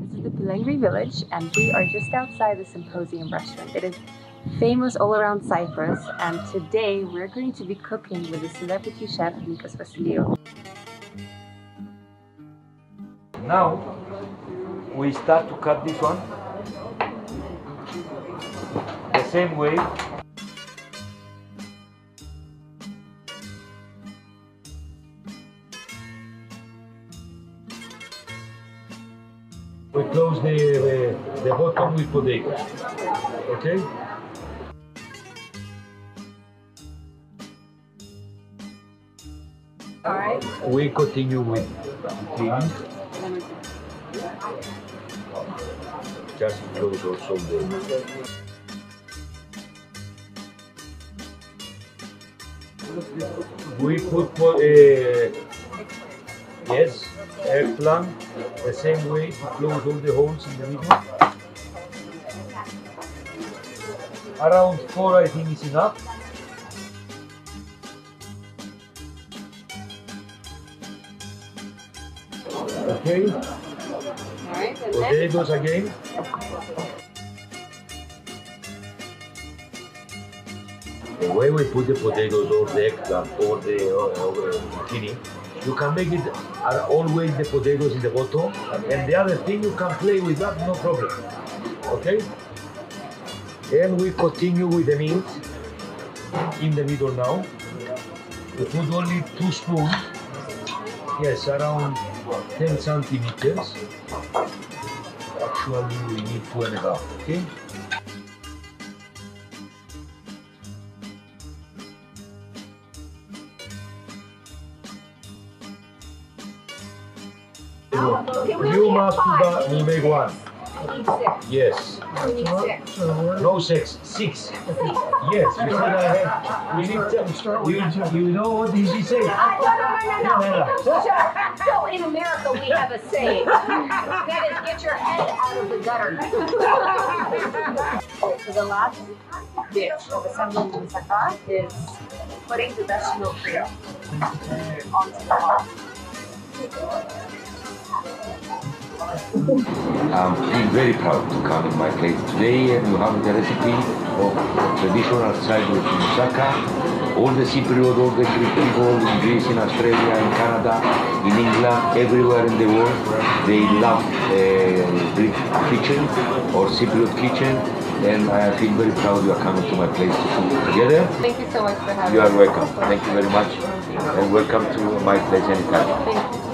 This is the Pelendri village and we are just outside the Symposium restaurant. It is famous all around Cyprus and today we're going to be cooking with the celebrity chef Nikos Vasiliou. Now we start to cut this one the same way we close the, the, the bottom with potatoes okay? Alright. we continue with cleaning just close also the we put uh, yes eggplant the same way to close all the holes in the middle. Around four I think is enough. Okay. Alright, and then? potatoes again. The way we put the potatoes or the eggplant or the uh, or, or the zucchini, you can make it are always the potatoes in the bottom, and the other thing you can play with that, no problem. Okay? And we continue with the meat in the middle now. We put only two spoons, yes, around 10 centimeters. Actually, we need two and a half, okay? You must do that, we make one. Yes. No six, six. Yes, you said I had. We need to, you, you know what did she say? No, no, no, no, no. So in America we have a saying. That is, get your head out of the gutter. so the last dish of assembling the moussaka is putting the vegetable cream mm-hmm. onto the pot. I'm feeling very proud to come in my place today and you have the recipe of traditional Cyprus moussaka. All the Cypriot, all the Greek people in Greece, in Australia, in Canada, in England, everywhere in the world, they love uh, Greek kitchen or Cypriot kitchen and I feel very proud you are coming to my place to cook together. Thank you so much for having me. You are welcome. Thank you very much and welcome to my place anytime. Thank you.